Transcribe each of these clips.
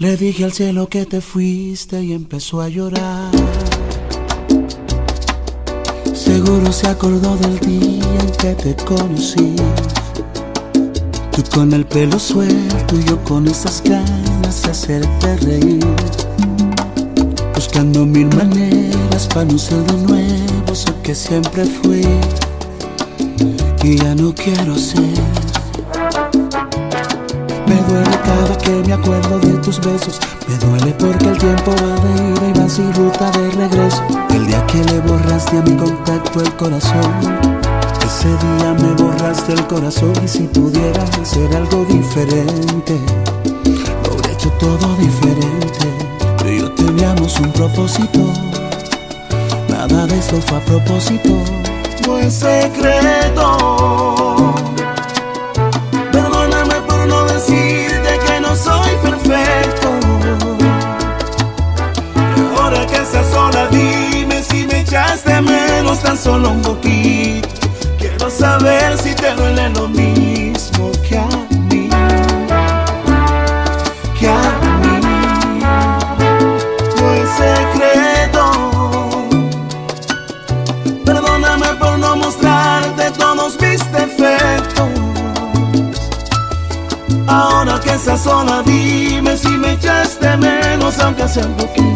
Le dije al cielo que te fuiste y empezó a llorar. Seguro se acordó del día en que te conocí. Tú con el pelo suelto y yo con esas ganas de hacerte reír. Buscando mil maneras para no ser de nuevo eso que siempre fui. Y ya no quiero ser. Me duele cada que me acuerdo de tus besos. Me duele porque el tiempo va de ida y va sin ruta de regreso. El día que le borraste a mi contacto el corazón. Ese día me borraste el corazón y si pudiera hacer algo diferente, lo hubiera hecho todo diferente. Pero yo teníamos un propósito, nada de eso fue a propósito. No es secreto. Me echaste menos tan solo un poquito. Quiero saber si te duele lo mismo que a mí. Que a mí. No es secreto. Perdóname por no mostrarte todos mis defectos. Ahora que estás sola, dime si me echaste menos, aunque sea un poquito.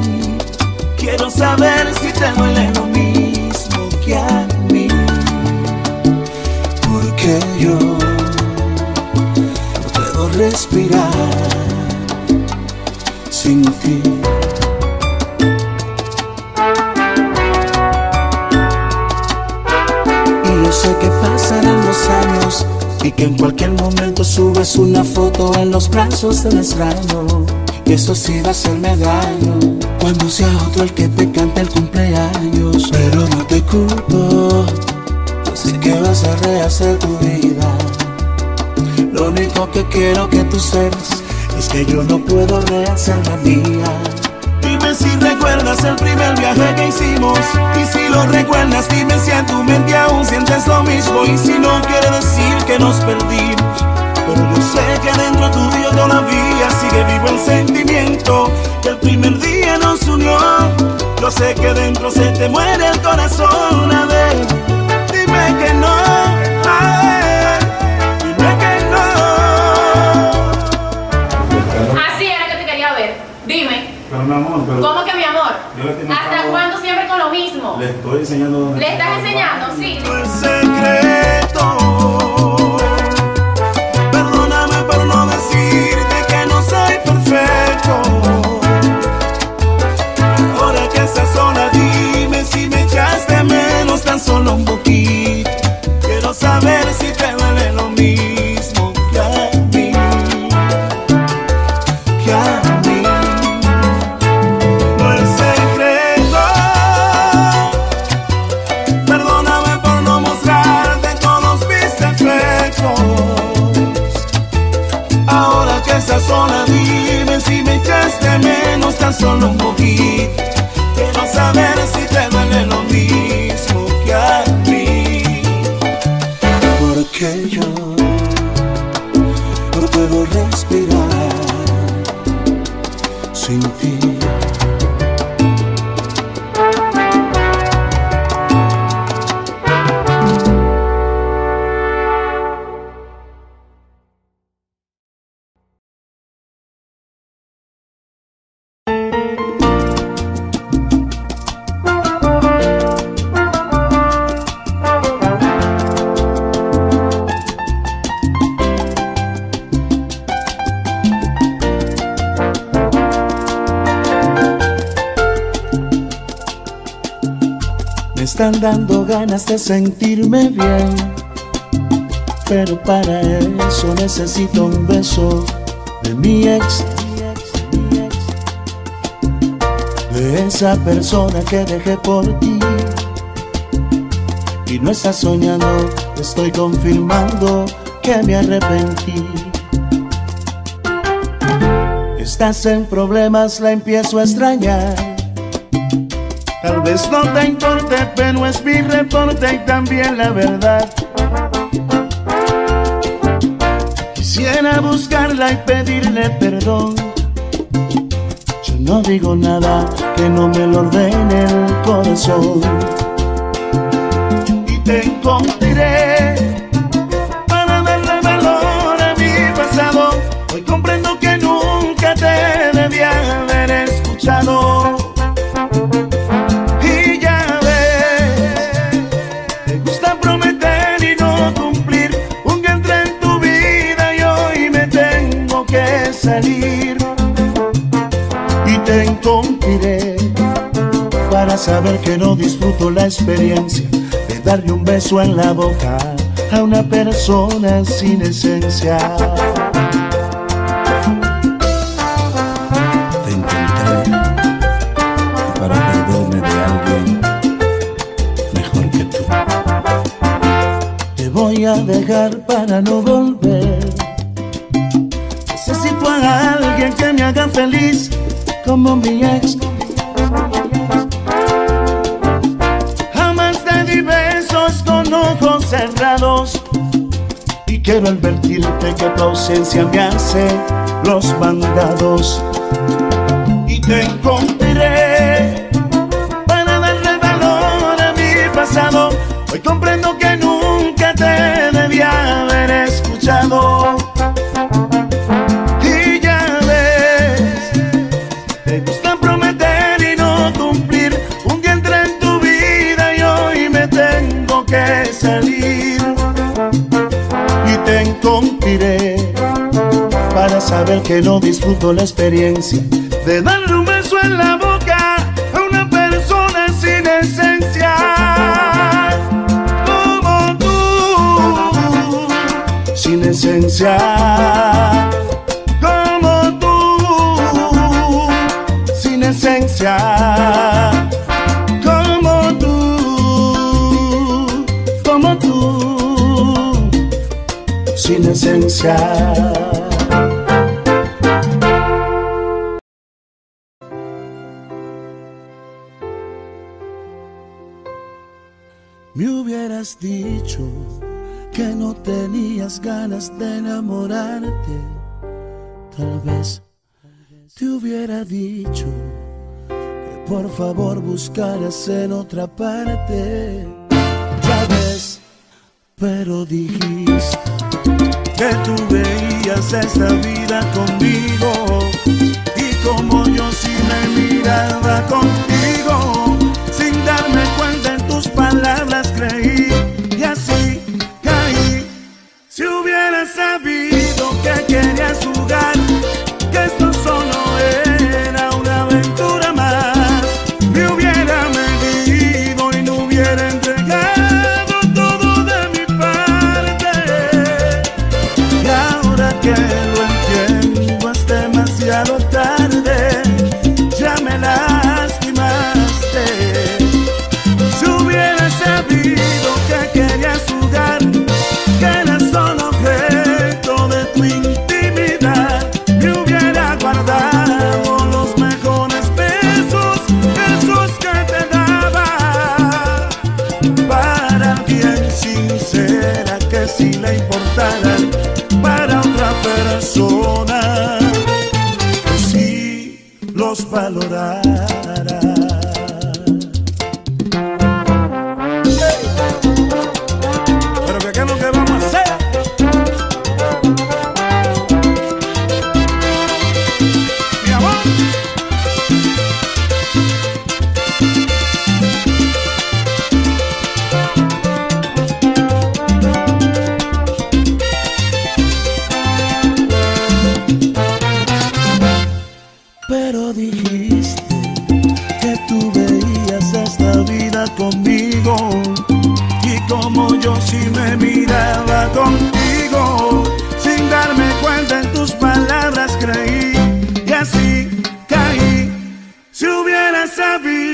Brazos del extraño. Y eso sí va a hacerme daño cuando sea otro el que te cante el cumpleaños. Pero no te culpo, sé que vas a rehacer tu vida. Lo único que quiero que tú sepas es que yo no puedo rehacer la mía. Dime si recuerdas el primer viaje que hicimos Y si lo recuerdas dime si en tu mente aún sientes lo mismo Y si no quiere decir que nos perdimos Pero yo sé que dentro tuyo todavía sigue vivo el sentimiento Que el primer día nos unió Yo sé que dentro se te muere el corazón A ver, dime que no dime que no Así era que te quería ver. Dime, Pero mi amor, pero ¿cómo que mi amor? ¿Hasta cuándo siempre con lo mismo? le estoy enseñando ¿Le está estás enseñando? Sí. Ganas de sentirme bien, pero para eso necesito un beso de mi ex, de esa persona que dejé por ti. Y no estás soñando, estoy confirmando que me arrepentí. Estás en problemas, la empiezo a extrañar. Tal vez no te importe, pero es mi reporte y también la verdad. Quisiera buscarla y pedirle perdón. Yo no digo nada que no me lo ordene el corazón. Y te encontraré a saber que no disfruto la experiencia de darle un beso en la boca a una persona sin esencia. Te encontré para perderme de alguien mejor que tú. Te voy a dejar para. ausencia me hace los mandados. Y tengo saber que no disfruto la experiencia de darle un beso en la boca a una persona sin esencia. Como tú, sin esencia. Como tú, sin esencia. como tú, como tú, sin esencia. buscarás en otra parte. Ya ves, pero dijiste que tú veías esta vida conmigo las creí y así caí. Si hubiera sabido.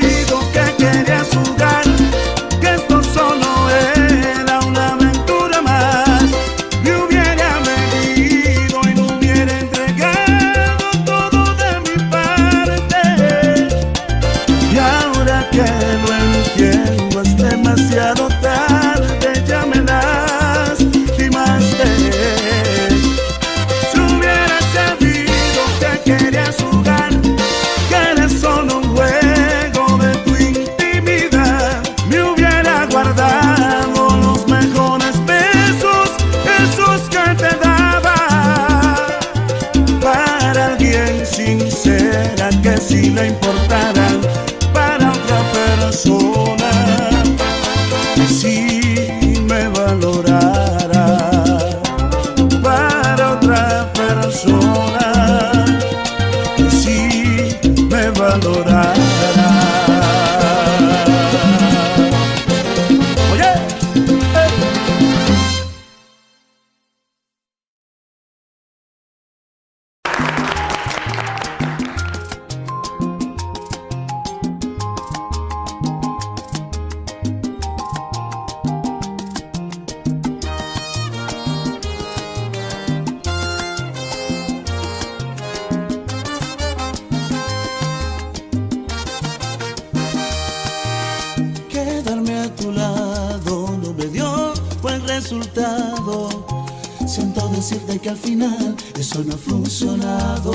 Siento decirte que al final eso no ha funcionado.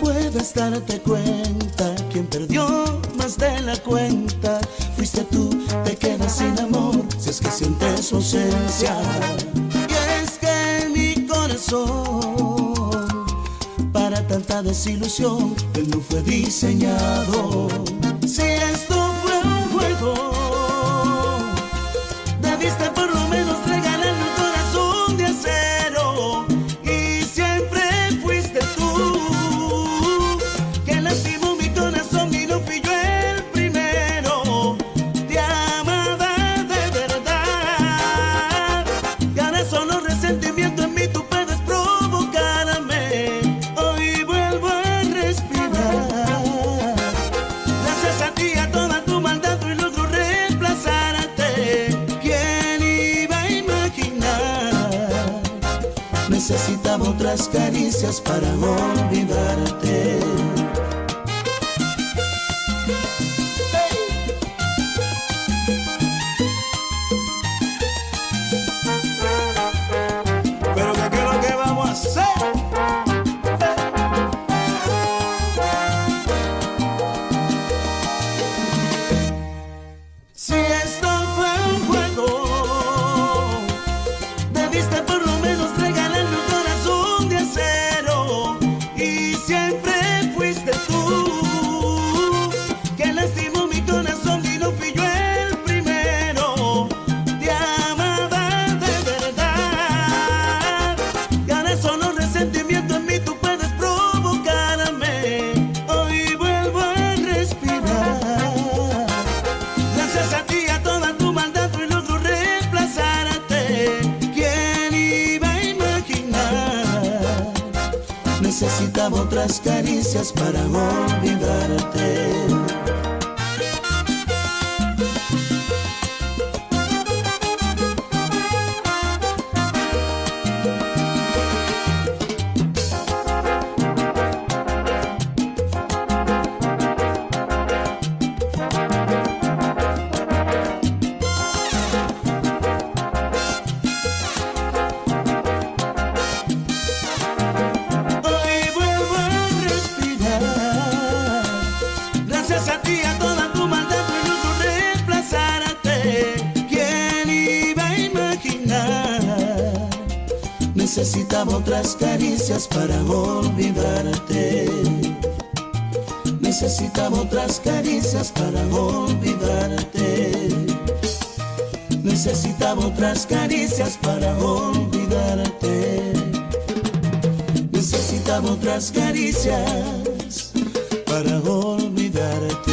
Puedes darte cuenta, quien perdió más de la cuenta fuiste tú, te quedas sin amor si es que sientes su ausencia. Y es que mi corazón, para tanta desilusión, él no fue diseñado. Otras caricias para olvidarte.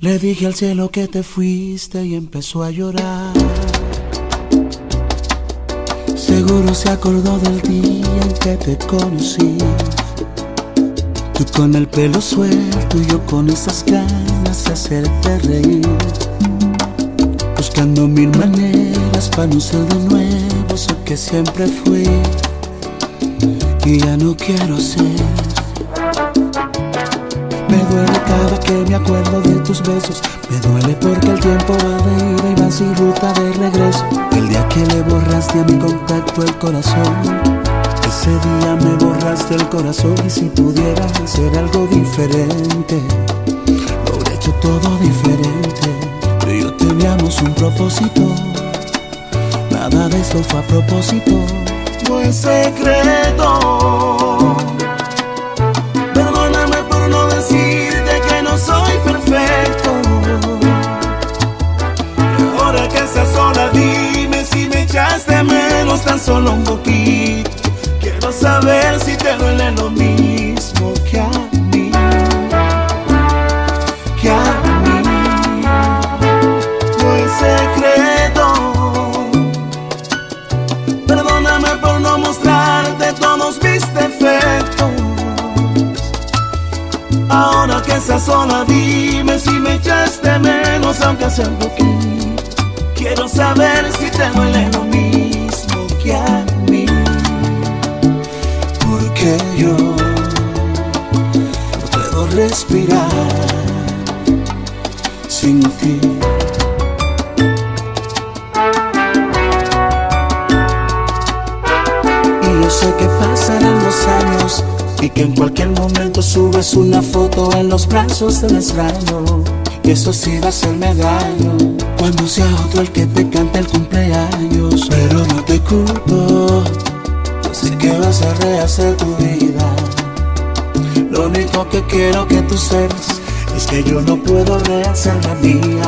Le dije al cielo que te fuiste y empezó a llorar. Seguro se acordó del día en que te conocí. Tú con el pelo suelto y yo con esas ganas de hacerte reír. Buscando mil maneras para no ser de nuevo eso que siempre fui. Y ya no quiero ser. Me duele cada que me acuerdo de tus besos. Me duele porque el tiempo va de ida y va sin ruta de regreso. El día que le borraste a mi contacto el corazón. Ese día me borraste el corazón y si pudiera hacer algo diferente, lo hubiera hecho todo diferente. Y yo teníamos un propósito, nada de eso fue a propósito, no es secreto. Perdóname por no decirte que no soy perfecto. Y ahora que estás sola, dime si me echaste menos tan solo un poquito. Saber si te duele lo mismo que a mí. Que a mí. No es secreto. Perdóname por no mostrarte todos mis defectos. Ahora que estás sola, dime si me echaste menos, aunque sea un poquito. Brazos del extraño. Y eso sí va a hacerme daño cuando sea otro el que te cante el cumpleaños. Pero no te culpo, sé que vas a rehacer tu vida. Lo único que quiero que tú sepas es que yo no puedo rehacer la mía.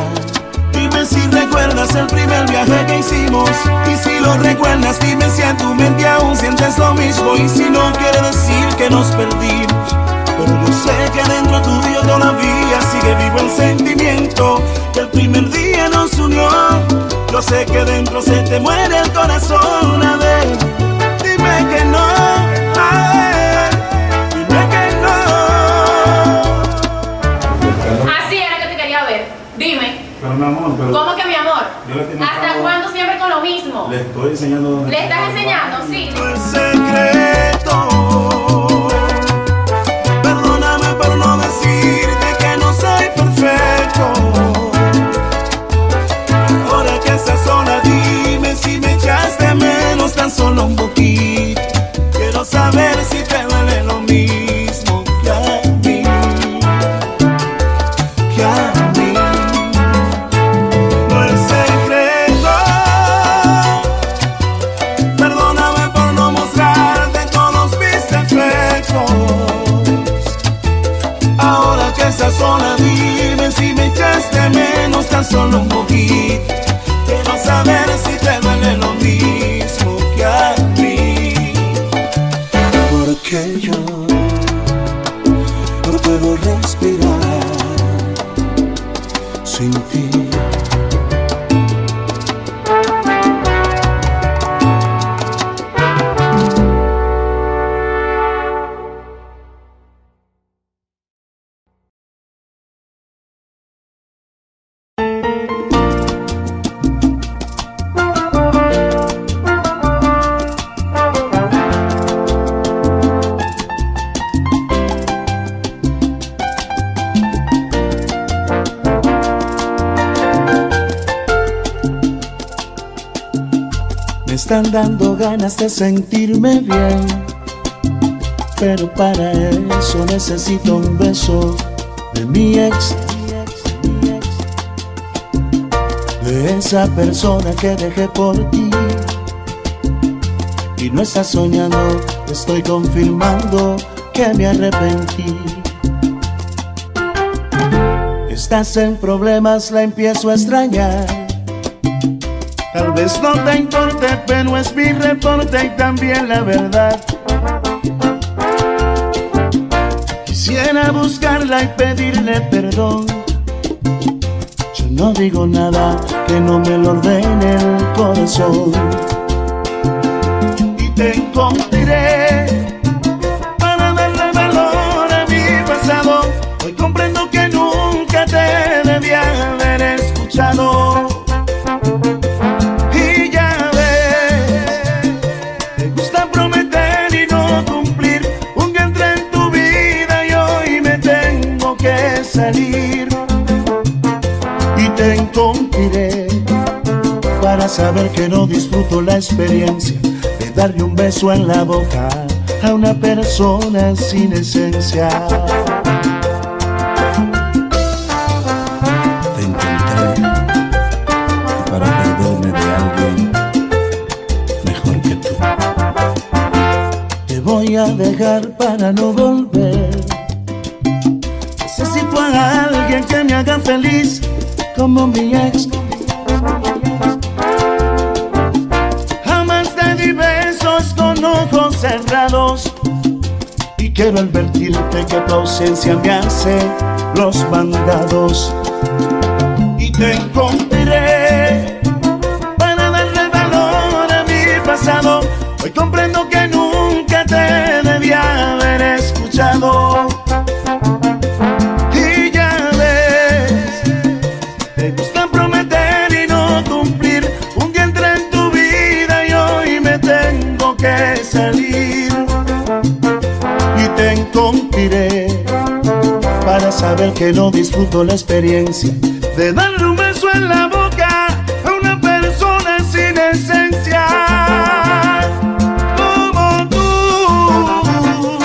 Dime si recuerdas el primer viaje que hicimos Y si lo recuerdas dime si en tu mente aún sientes lo mismo Y si no quiere decir que nos perdimos yo sé que dentro tuyo todavía sigue vivo el sentimiento Que el primer día nos unió Yo sé que dentro se te muere el corazón A ver, dime que no a ver, Dime que no Así era que te quería ver Dime pero mi amor, pero. ¿Cómo que mi amor? ¿Hasta cuándo siempre con lo mismo? Le estoy enseñando ¿Le estás enseñando? Sí. De sentirme bien, pero para eso necesito un beso de mi ex, de esa persona que dejé por ti. Y no estás soñando, estoy confirmando que me arrepentí. Estás en problemas, la empiezo a extrañar. Tal vez no te importe, pero es mi reporte y también la verdad. Quisiera buscarla y pedirle perdón. Yo no digo nada que no me lo ordene el corazón. Y te encontraré saber que no disfruto la experiencia de darle un beso en la boca a una persona sin esencia. Te encontré para perderme de alguien mejor que tú. Te voy a dejar para no volver. Necesito a alguien que me haga feliz como mi ex. Quiero advertirte que tu ausencia me hace los mandados. Y te encontraré para saber que no disfruto la experiencia de darle un beso en la boca a una persona sin esencia. Como tú,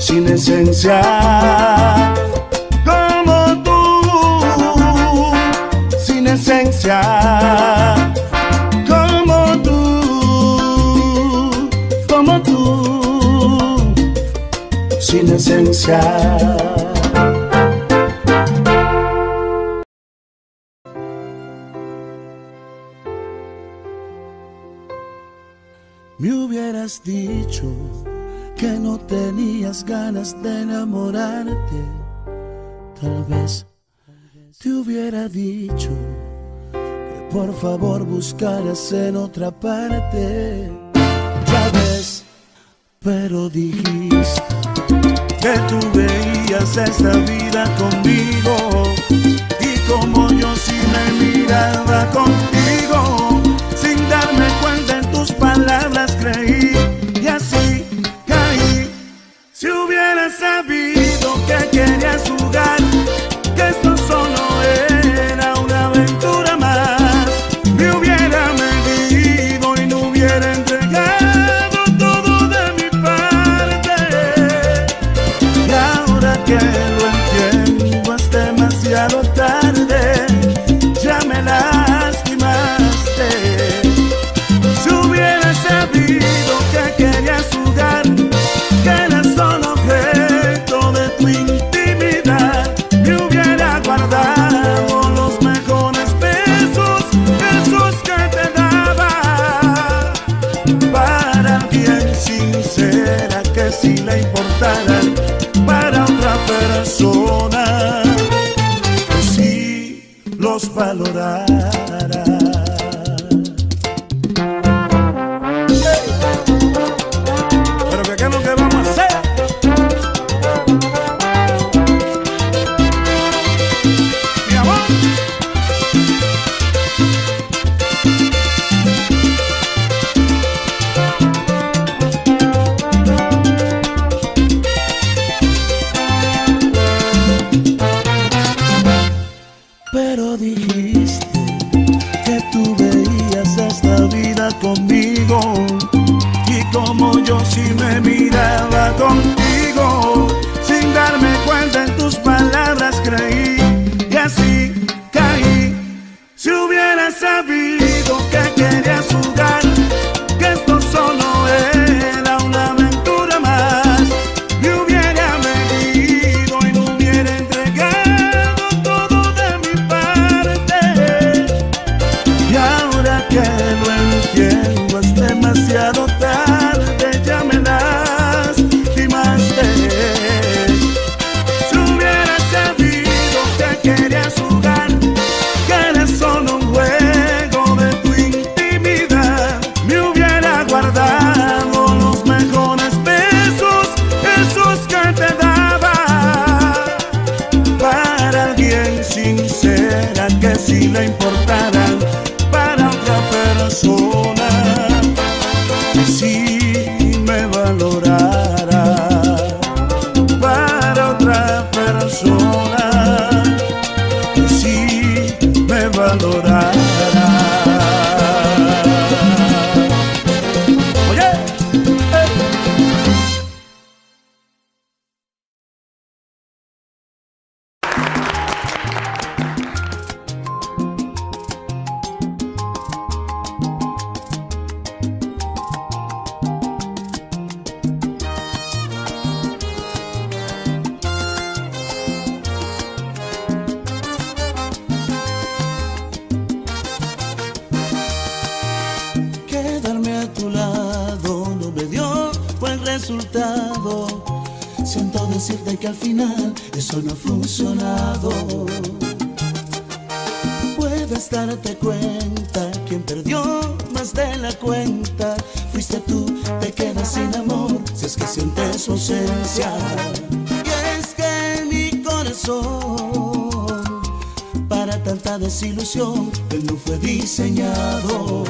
sin esencia. Me hubieras dicho que no tenías ganas de enamorarte. Tal vez te hubiera dicho que por favor buscaras en otra parte. Ya ves, pero dijiste que tú veías esta vida conmigo y como yo sí me miraba contigo sin darme cuenta en tus palabras creí Pero dijiste que tú veías esta vida conmigo. Y como yo sí me miraba contigo sin darme cuenta en tus palabras creí y así caí. Si hubiera sabido al final eso no ha funcionado. Puedes darte cuenta, quien perdió más de la cuenta fuiste tú, te quedas sin amor si es que sientes su ausencia. Y es que mi corazón para tanta desilusión él no fue diseñado.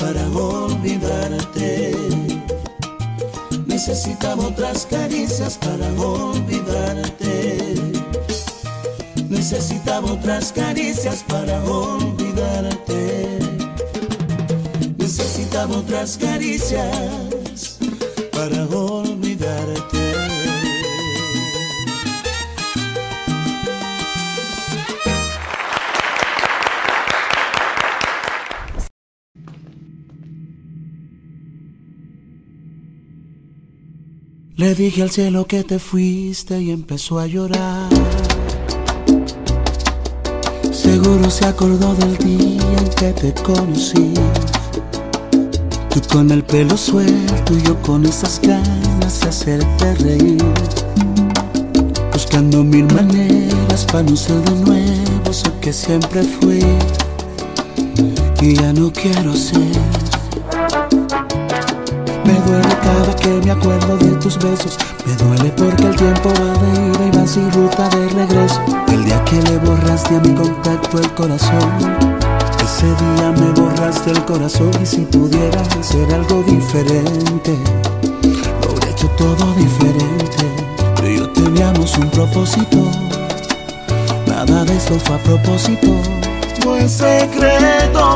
Para olvidarte. Necesitaba otras caricias para olvidarte. Necesitaba otras caricias para olvidarte. Necesitaba otras caricias para. Le dije al cielo que te fuiste y empezó a llorar. Seguro se acordó del día en que te conocí. Tú con el pelo suelto y yo con esas ganas de hacerte reír. Buscando mil maneras para no ser de nuevo eso que siempre fui. Y ya no quiero ser. Cada que me acuerdo de tus besos. Me duele porque el tiempo va de ida y va sin ruta de regreso. El día que le borraste a mi contacto el corazón. Ese día me borraste el corazón y si pudiera hacer algo diferente, lo hubiera hecho todo diferente. Pero yo teníamos un propósito, nada de eso fue a propósito. No es secreto.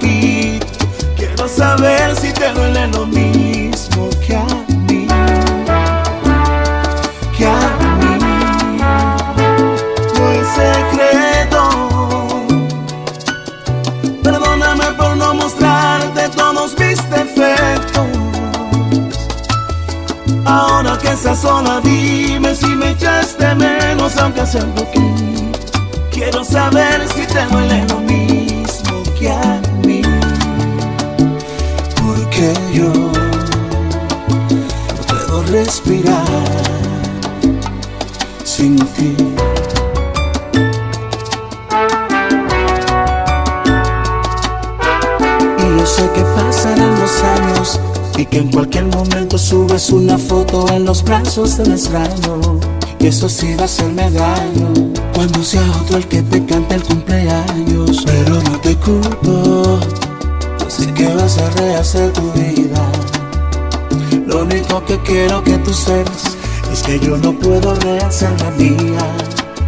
Quiero saber si te duele lo mismo brazos del. Y eso sí va a hacerme daño cuando sea otro el que te cante el cumpleaños. Pero no te culpo, sé que vas a rehacer tu vida. Lo único que quiero que tú sepas es que yo no puedo rehacer la mía.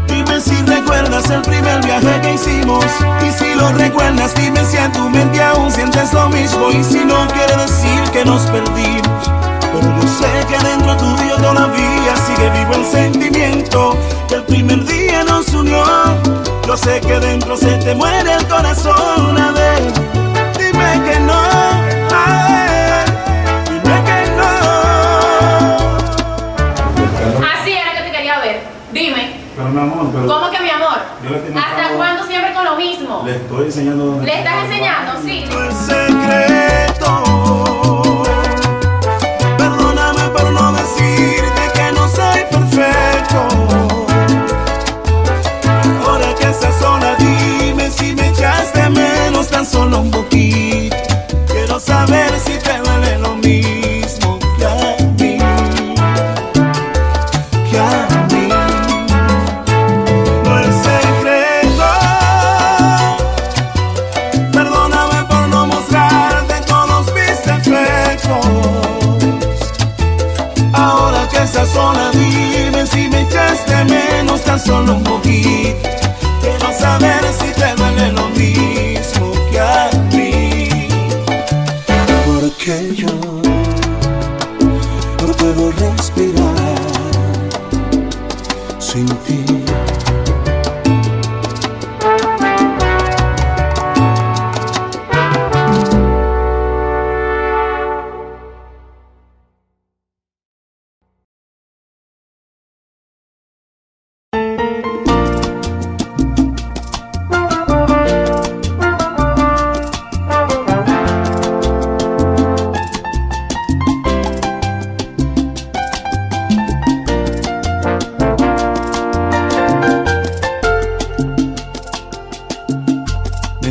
Dime si recuerdas el primer viaje que hicimos Y si lo recuerdas dime si en tu mente aún sientes lo mismo Y si no quiere decir que nos perdimos pero yo sé que dentro tuyo todavía sigue vivo el sentimiento que el primer día nos unió. Yo sé que dentro se te muere el corazón una. Dime que no. Dime que no. Así era que te quería ver. Dime. Pero mi amor, pero ¿Cómo que mi amor? ¿Hasta cuándo siempre con lo mismo? Le estoy enseñando ¿Le estás enseñando? Sí.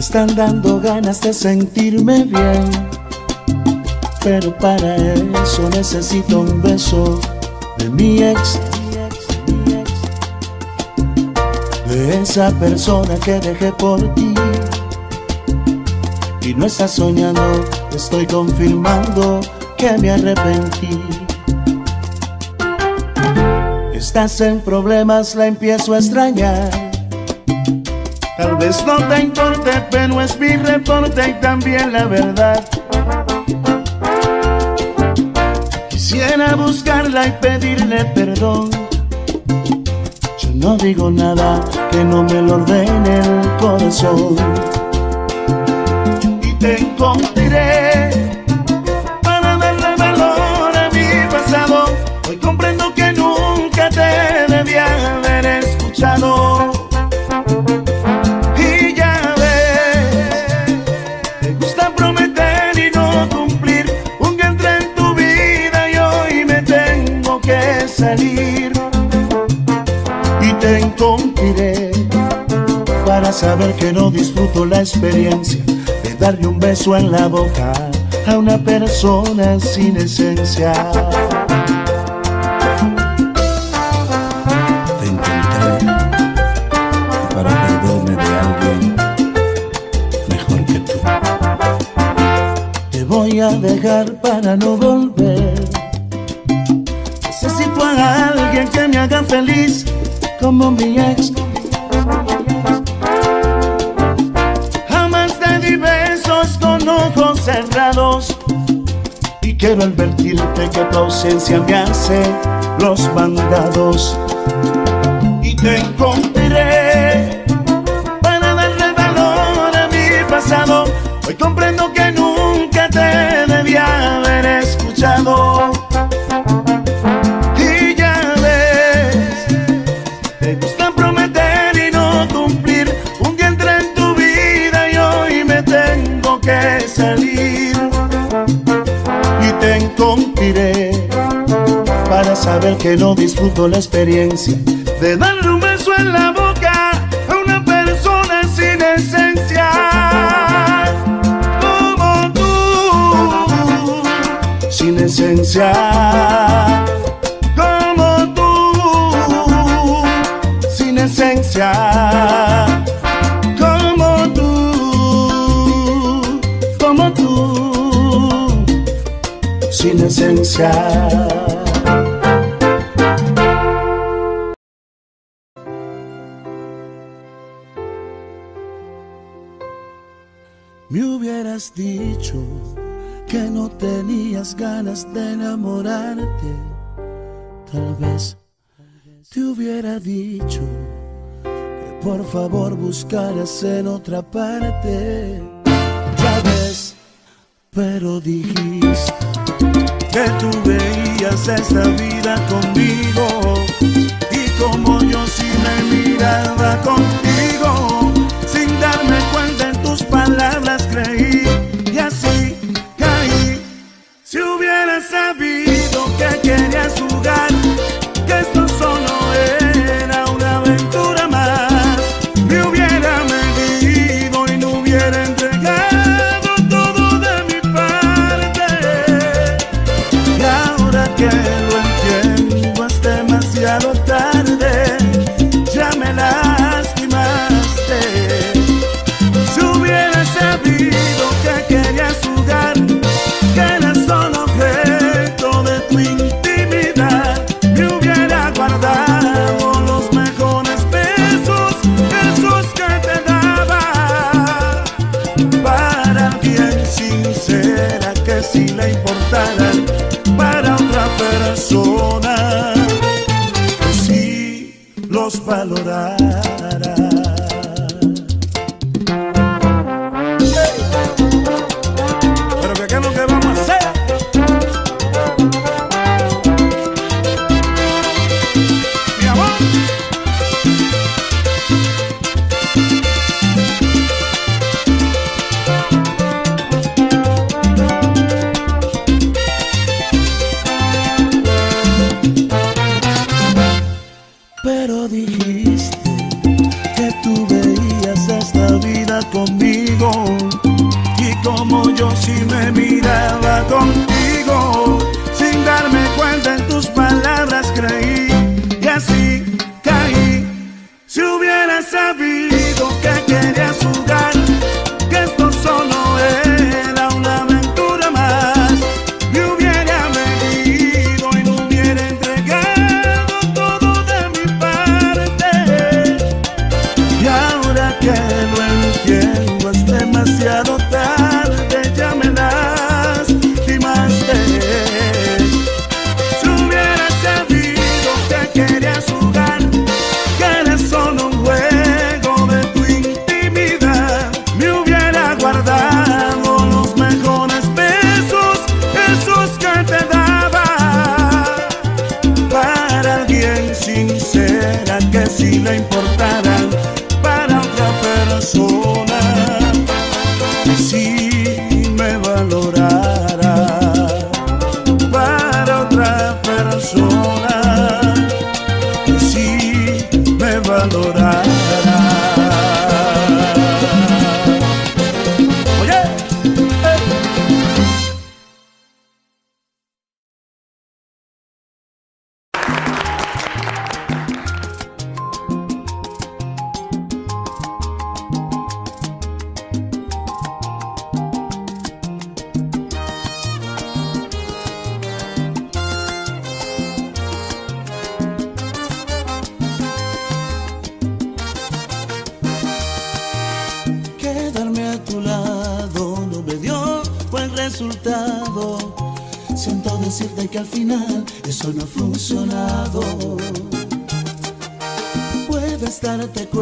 Están dando ganas de sentirme bien, pero para eso necesito un beso de mi ex, de esa persona que dejé por ti. Y no estás soñando, estoy confirmando que me arrepentí. Estás en problemas, la empiezo a extrañar. Tal vez no te importe, pero es mi reporte y también la verdad. Quisiera buscarla y pedirle perdón. Yo no digo nada que no me lo ordene el corazón. Y te encontraré saber que no disfruto la experiencia de darle un beso en la boca a una persona sin esencia. Te encontré para perderme de alguien mejor que tú. Te voy a dejar para no volver. Necesito a alguien que me haga feliz como mi ex. Cerrados. Y quiero advertirte que tu ausencia me hace los mandados. Y te encontraré para darle valor a mi pasado. Hoy comprendo que nunca te debía haber escuchado. Encontraré para saber que no disfruto la experiencia de darle un beso en la boca a una persona sin esencia. Como tú, sin esencia. Como tú, sin esencia. Sin esencia. Me hubieras dicho que no tenías ganas de enamorarte. Tal vez te hubiera dicho que por favor buscaras en otra parte. Ya ves, pero dijiste que tú veías esta vida conmigo y como yo sí me miraba contigo sin darme cuenta en tus palabras creí y así caí. Si hubiera sabido no ha funcionado. Puedes darte cuenta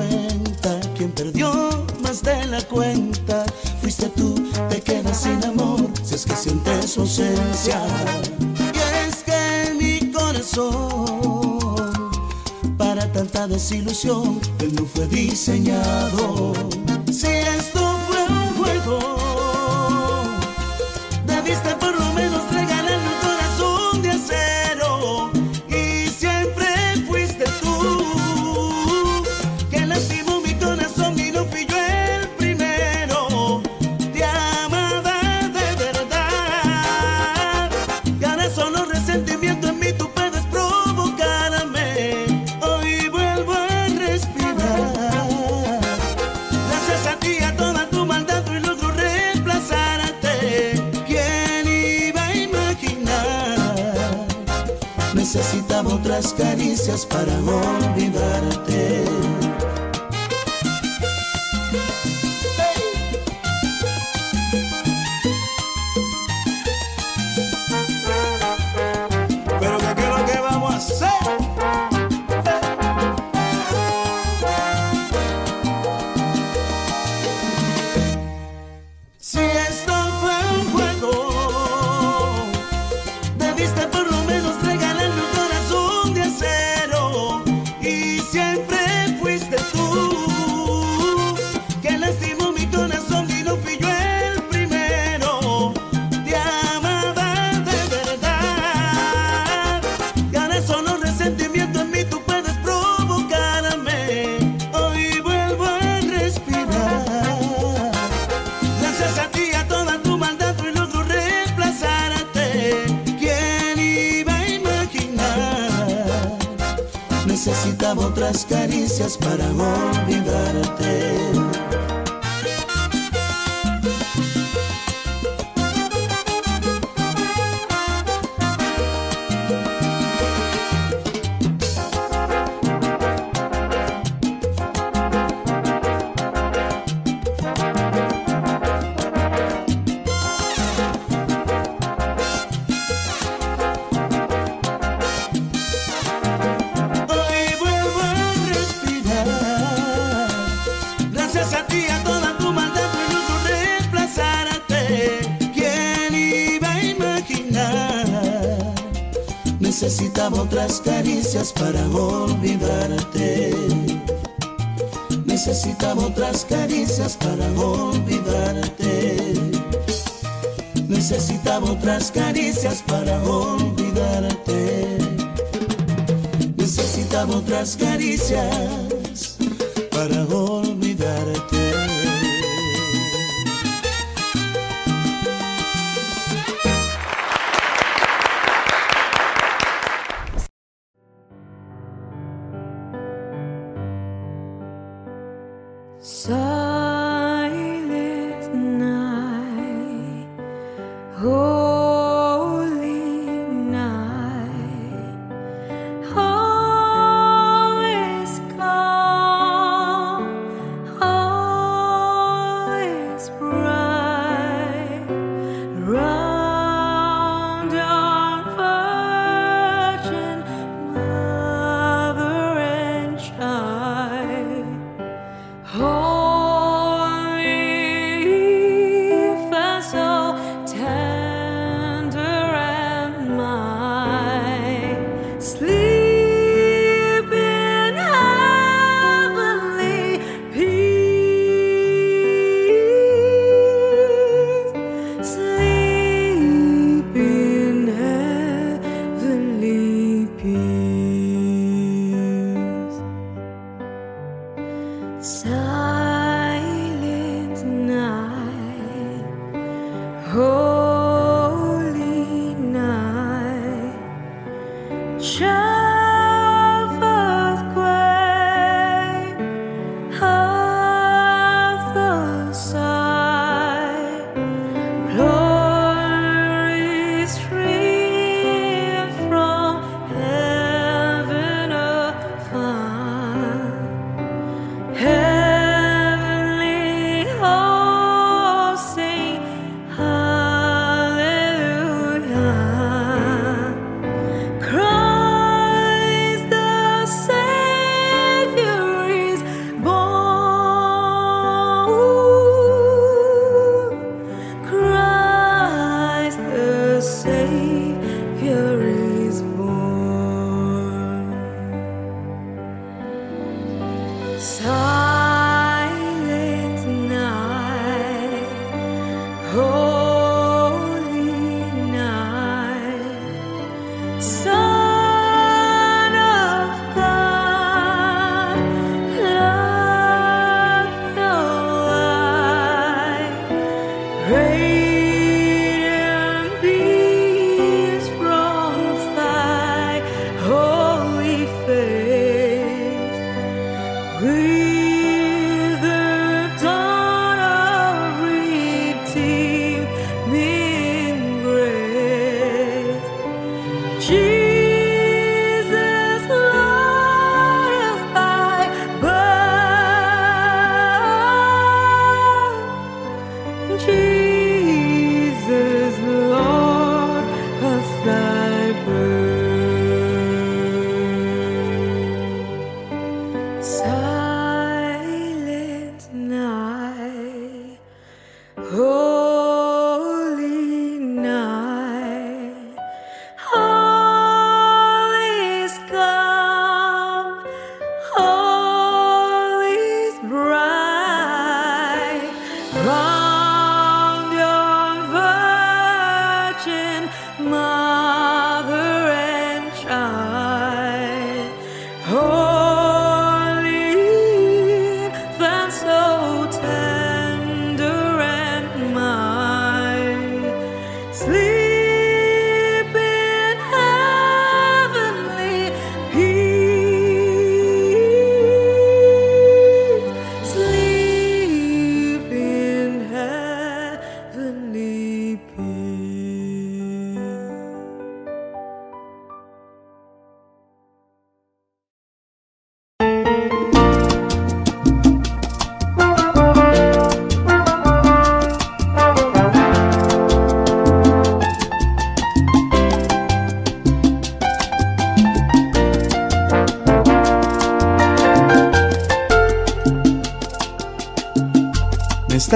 necesitaba otras caricias para olvidarte. Necesitaba otras caricias para olvidarte. Necesitaba otras caricias para olvidarte. Necesitaba otras caricias para olvidarte. Necesitaba otras caricias para olvidarte.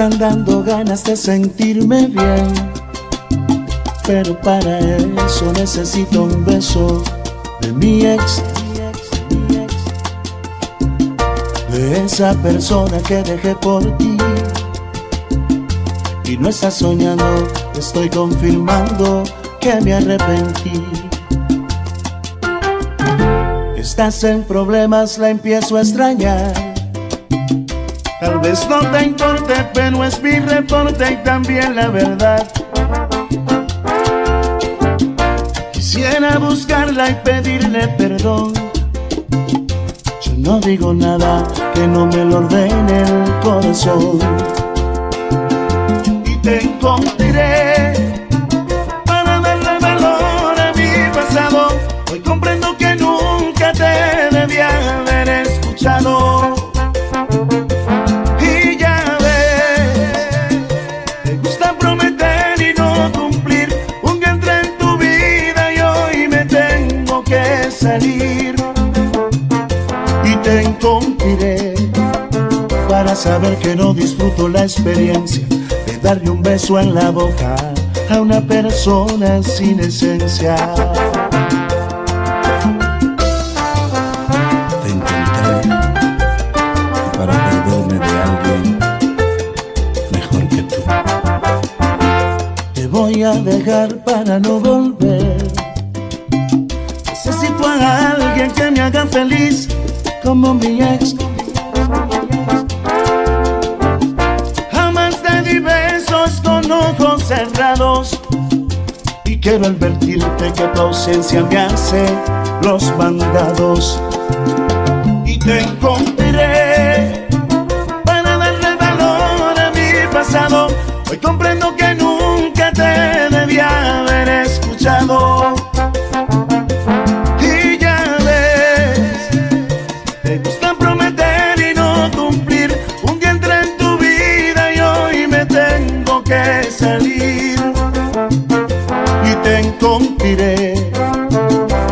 Están dando ganas de sentirme bien, pero para eso necesito un beso de mi ex. De esa persona que dejé por ti. Y no estás soñando, estoy confirmando que me arrepentí. Estás en problemas, la empiezo a extrañar. Tal vez no te importe, pero es mi reporte y también la verdad. Quisiera buscarla y pedirle perdón. Yo no digo nada que no me lo ordene el corazón. Y te encontraré para saber que no disfruto la experiencia de darle un beso en la boca a una persona sin esencia. Te encontré para perderme de alguien mejor que tú. Te voy a dejar para no volver. Necesito a alguien que me haga feliz como mi ex. Cerrados. Y quiero advertirte que tu ausencia me hace los mandados. Y te encontraré para darle valor a mi pasado. Te encontraré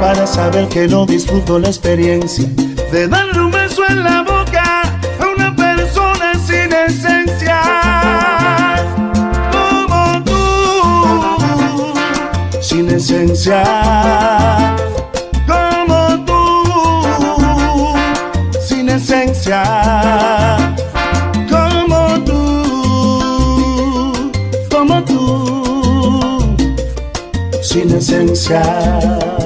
para saber que no disfruto la experiencia de darle un beso en la boca a una persona sin esencia. Como tú, sin esencia. Como tú, sin esencia. Sin esencia.